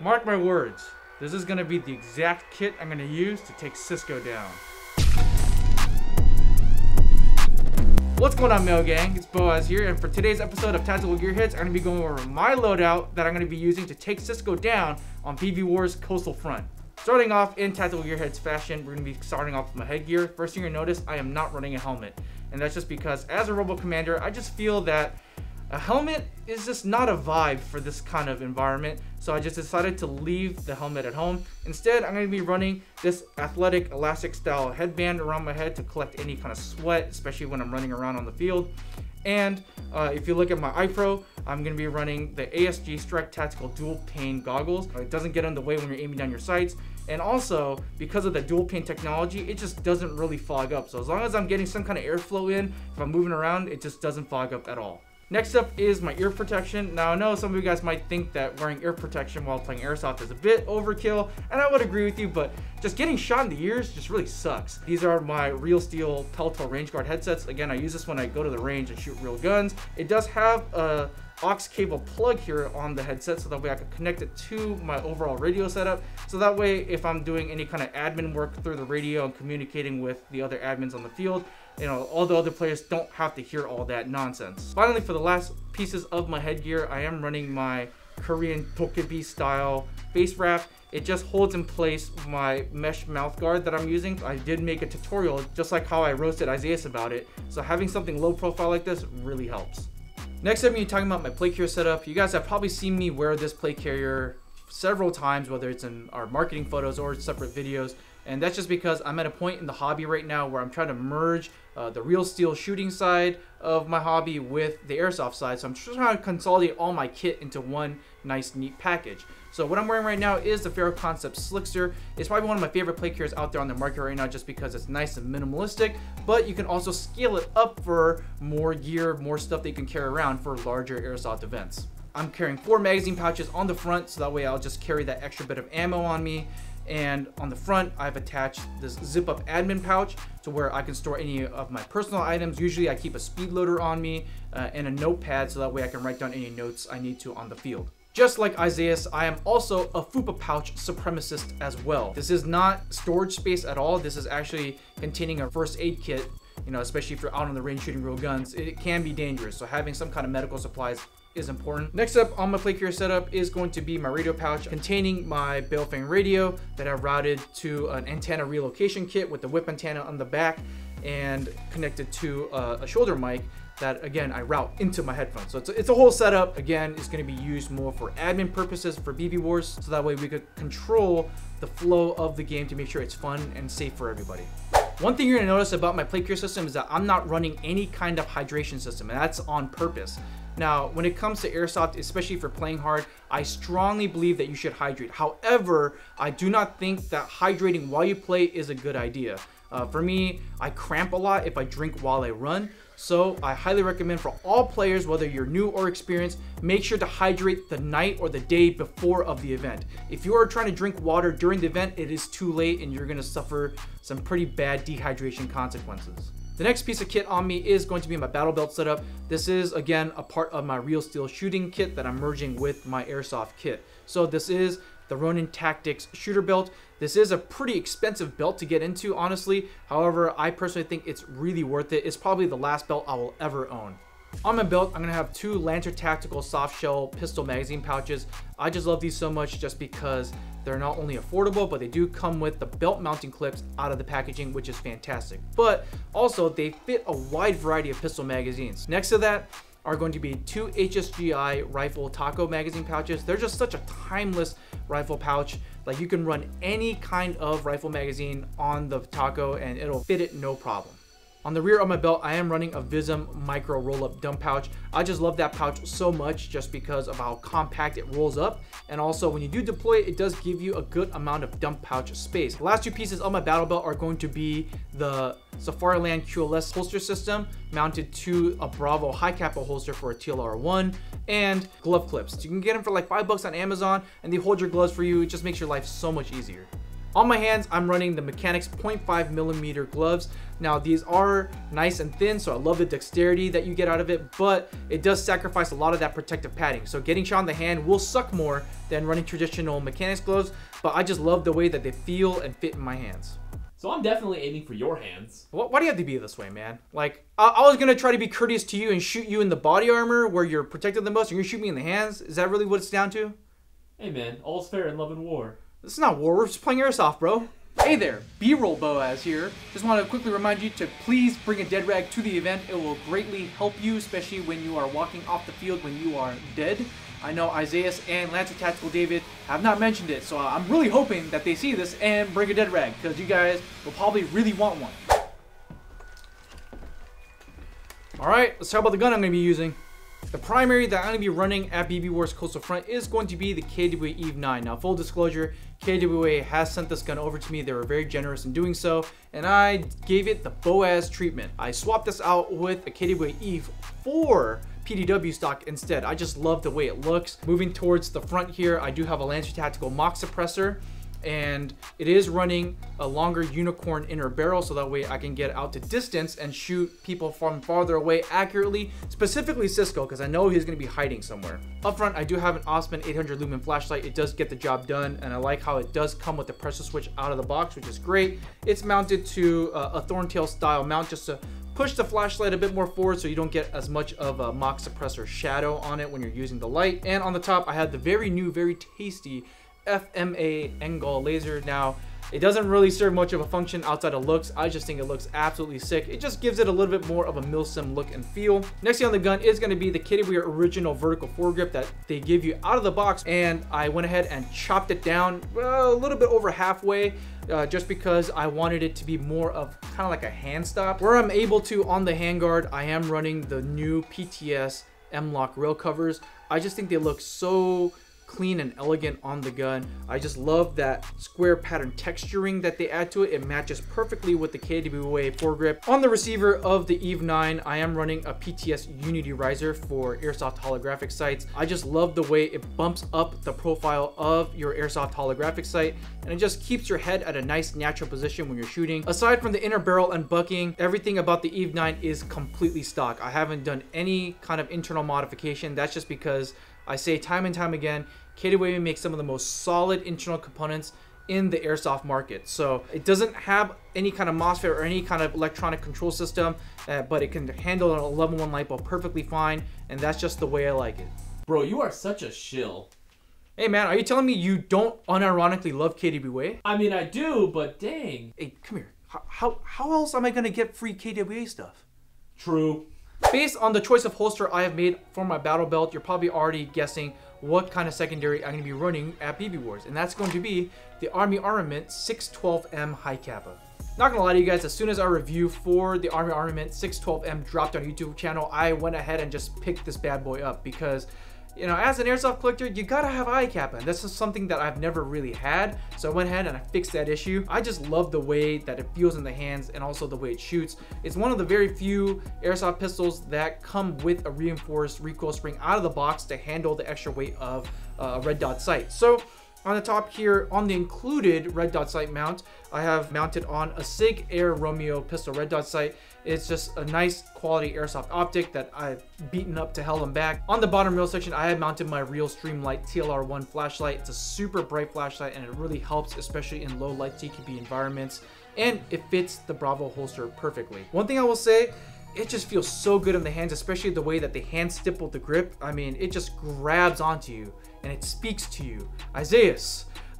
Mark my words, this is gonna be the exact kit I'm gonna use to take Cisco down. What's going on, Mail Gang? It's Boaz here, and for today's episode of Tactical Gear Heads, I'm gonna be going over my loadout that I'm gonna be using to take Cisco down on BB Wars Coastal Front. Starting off in Tactical Gear Heads fashion, we're gonna be starting off with my headgear. First thing gonna notice, I am not running a helmet. And that's just because as a Rebel Commander, I just feel that a helmet is just not a vibe for this kind of environment, so I just decided to leave the helmet at home. Instead, I'm going to be running this athletic elastic style headband around my head to collect any kind of sweat, especially when I'm running around on the field. And uh, if you look at my eye pro, I'm going to be running the ASG Strike Tactical Dual Pane Goggles. It doesn't get in the way when you're aiming down your sights. And also, because of the dual pane technology, it just doesn't really fog up. So as long as I'm getting some kind of airflow in, if I'm moving around, it just doesn't fog up at all. Next up is my ear protection. Now I know some of you guys might think that wearing ear protection while playing Airsoft is a bit overkill, and I would agree with you, but just getting shot in the ears just really sucks. These are my Real Steel Peltor Range Guard headsets. Again, I use this when I go to the range and shoot real guns. It does have a aux cable plug here on the headset so that way I can connect it to my overall radio setup. So that way if I'm doing any kind of admin work through the radio and communicating with the other admins on the field, you know, all the other players don't have to hear all that nonsense. Finally, for the last pieces of my headgear, I am running my Korean Dokkaebi style face wrap. It just holds in place my mesh mouth guard that I'm using. I did make a tutorial just like how I roasted Isaias about it. So having something low profile like this really helps. Next up, you're talking about my plate carrier setup. You guys have probably seen me wear this plate carrier several times, whether it's in our marketing photos or separate videos. And that's just because I'm at a point in the hobby right now where I'm trying to merge uh, the real steel shooting side of my hobby with the airsoft side. So I'm just trying to consolidate all my kit into one nice, neat package. So what I'm wearing right now is the Ferro Concept Slickster. It's probably one of my favorite carriers out there on the market right now just because it's nice and minimalistic, but you can also scale it up for more gear, more stuff that you can carry around for larger airsoft events. I'm carrying four magazine pouches on the front, so that way I'll just carry that extra bit of ammo on me. And on the front, I've attached this zip up admin pouch to where I can store any of my personal items. Usually I keep a speed loader on me uh, and a notepad so that way I can write down any notes I need to on the field. Just like Isaias, I am also a FUPA pouch supremacist as well. This is not storage space at all. This is actually containing a first aid kit you know, especially if you're out on the range shooting real guns, it can be dangerous. So having some kind of medical supplies is important. Next up on my plate carrier setup is going to be my radio pouch containing my Baofeng radio that I've routed to an antenna relocation kit with the whip antenna on the back and connected to a, a shoulder mic that again I route into my headphones. So it's a, it's a whole setup. Again, it's going to be used more for admin purposes for BB Wars, so that way we could control the flow of the game to make sure it's fun and safe for everybody. One thing you're gonna notice about my plate system is that I'm not running any kind of hydration system, and that's on purpose. Now, when it comes to airsoft, especially for playing hard, I strongly believe that you should hydrate. However, I do not think that hydrating while you play is a good idea. Uh, for me, I cramp a lot if I drink while I run. So I highly recommend for all players, whether you're new or experienced, make sure to hydrate the night or the day before of the event. If you are trying to drink water during the event, it is too late and you're gonna suffer some pretty bad dehydration consequences. The next piece of kit on me is going to be my battle belt setup. This is again a part of my real steel shooting kit that I'm merging with my airsoft kit. So this is the Ronin Tactics shooter belt. This is a pretty expensive belt to get into, honestly. However, I personally think it's really worth it. It's probably the last belt I will ever own. On my belt, I'm gonna have two Lancer Tactical soft shell pistol magazine pouches. I just love these so much just because they're not only affordable, but they do come with the belt mounting clips out of the packaging, which is fantastic. But also, they fit a wide variety of pistol magazines. Next to that, are going to be two HSGI rifle taco magazine pouches. They're just such a timeless rifle pouch. Like you can run any kind of rifle magazine on the taco and it'll fit it no problem. On the rear of my belt, I am running a Visum micro roll-up dump pouch. I just love that pouch so much just because of how compact it rolls up. And also when you do deploy it, it does give you a good amount of dump pouch space. The last two pieces of my battle belt are going to be the Safariland QLS holster system mounted to a Bravo Hi-Capa holster for a TLR1 and glove clips. You can get them for like five bucks on Amazon and they hold your gloves for you. It just makes your life so much easier. On my hands, I'm running the Mechanix 0.5 millimeter gloves. Now these are nice and thin, so I love the dexterity that you get out of it, but it does sacrifice a lot of that protective padding. So getting shot in the hand will suck more than running traditional Mechanix gloves, but I just love the way that they feel and fit in my hands. So I'm definitely aiming for your hands. Why do you have to be this way, man? Like, I, I was gonna try to be courteous to you and shoot you in the body armor where you're protected the most. You're gonna shoot me in the hands. Is that really what it's down to? Hey man, all's fair in love and war. This is not war. We're just playing airsoft, bro. Hey there, B-roll Boaz here. Just want to quickly remind you to please bring a dead rag to the event. It will greatly help you, especially when you are walking off the field when you are dead. I know Isaiah and Lancer Tactical David have not mentioned it, so I'm really hoping that they see this and bring a dead rag, because you guys will probably really want one. Alright, let's talk about the gun I'm going to be using. The primary that I'm going to be running at BB Wars Coastal Front is going to be the KWA EVE 9. Now, full disclosure, KWA has sent this gun over to me. They were very generous in doing so, and I gave it the Boaz treatment. I swapped this out with a KWA EVE 4 PDW stock instead. I just love the way it looks. Moving towards the front here, I do have a Lancer Tactical Mock Suppressor and it is running a longer unicorn inner barrel so that way I can get out to distance and shoot people from farther away accurately, specifically Cisco because I know he's going to be hiding somewhere. Up front, I do have an Osman 800 lumen flashlight. It does get the job done and I like how it does come with the pressure switch out of the box, which is great. It's mounted to uh, a Thorntail style mount just to push the flashlight a bit more forward so you don't get as much of a mock suppressor shadow on it when you're using the light. And on the top, I have the very new, very tasty FMA NGAL laser. Now, it doesn't really serve much of a function outside of looks. I just think it looks absolutely sick. It just gives it a little bit more of a milsim look and feel. Next thing on the gun is going to be the KWA original vertical foregrip that they give you out of the box. And I went ahead and chopped it down well, a little bit over halfway. Uh, just because I wanted it to be more of kind of like a hand stop. Where I'm able to on the handguard, I am running the new PTS M-LOK rail covers. I just think they look so clean and elegant on the gun. I just love that square pattern texturing that they add to it. It matches perfectly with the KWA foregrip. On the receiver of the EVE 9, I am running a PTS Unity riser for airsoft holographic sights. I just love the way it bumps up the profile of your airsoft holographic sight and it just keeps your head at a nice natural position when you're shooting. Aside from the inner barrel and bucking, everything about the EVE 9 is completely stock. I haven't done any kind of internal modification. That's just because I say time and time again, KWA makes some of the most solid internal components in the airsoft market. So it doesn't have any kind of MOSFET or any kind of electronic control system, uh, but it can handle an 11.1 LiPo perfectly fine, and that's just the way I like it. Bro, you are such a shill. Hey man, are you telling me you don't unironically love KWA? I mean, I do, but dang. Hey, come here. How, how, how else am I gonna get free KWA stuff? True. Based on the choice of holster I have made for my battle belt, you're probably already guessing what kind of secondary I'm going to be running at BB Wars, and that's going to be the Army Armament 612M Hi-Capa. Not gonna lie to you guys, as soon as our review for the Army Armament 612M dropped on YouTube channel, I went ahead and just picked this bad boy up because you know, as an airsoft collector, you gotta have eye cap, and this is something that I've never really had. So I went ahead and I fixed that issue. I just love the way that it feels in the hands and also the way it shoots. It's one of the very few airsoft pistols that come with a reinforced recoil spring out of the box to handle the extra weight of a red dot sight. So on the top here, on the included red dot sight mount, I have mounted on a SIG Air Romeo pistol red dot sight. It's just a nice quality airsoft optic that I've beaten up to hell and back. On the bottom rail section, I have mounted my Real Streamlight TLR1 flashlight. It's a super bright flashlight and it really helps, especially in low light CQB environments. And it fits the Bravo holster perfectly. One thing I will say, it just feels so good in the hands, especially the way that the hand stipple the grip. I mean, it just grabs onto you and it speaks to you. Isaiah,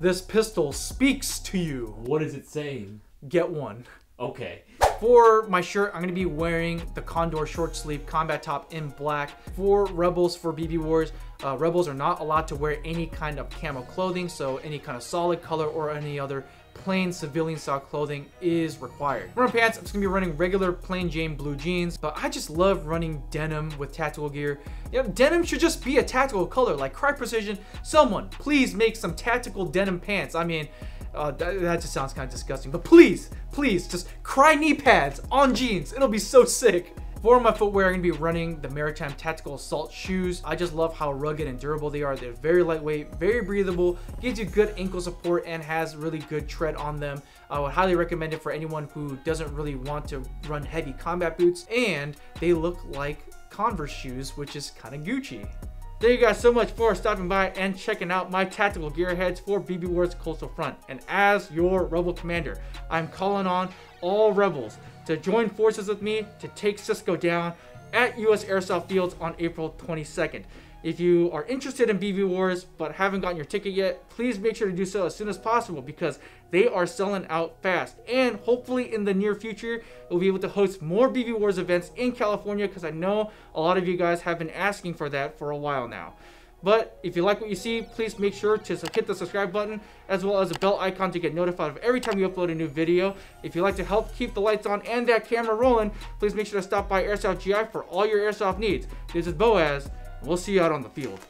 this pistol speaks to you. What is it saying? Get one. Okay. For my shirt, I'm to be wearing the Condor short sleeve combat top in black. For Rebels for BB Wars, uh, Rebels are not allowed to wear any kind of camo clothing, so any kind of solid color or any other plain civilian style clothing is required. For my pants, I'm just gonna be running regular plain Jane blue jeans, but I just love running denim with tactical gear. You know, denim should just be a tactical color, like Crye Precision. Someone, please make some tactical denim pants. I mean, uh, that, that, just sounds kind of disgusting, but please, please, just Crye knee pads on jeans. It'll be so sick. For my footwear, I'm gonna be running the Maritime Tactical Assault shoes. I just love how rugged and durable they are. They're very lightweight, very breathable, gives you good ankle support, and has really good tread on them. I would highly recommend it for anyone who doesn't really want to run heavy combat boots, and they look like Converse shoes, which is kind of Gucci. Thank you guys so much for stopping by and checking out my tactical gearheads for BB Wars Coastal Front. And as your Rebel Commander, I'm calling on all Rebels to join forces with me to take Cisco down at US Airsoft Fields on April 22nd. If you are interested in BB Wars but haven't gotten your ticket yet, please make sure to do so as soon as possible because they are selling out fast. And hopefully in the near future, we'll be able to host more BB Wars events in California because I know a lot of you guys have been asking for that for a while now. But if you like what you see, please make sure to hit the subscribe button as well as the bell icon to get notified of every time we upload a new video. If you'd like to help keep the lights on and that camera rolling, please make sure to stop by Airsoft GI for all your airsoft needs. This is Boaz, and we'll see you out on the field.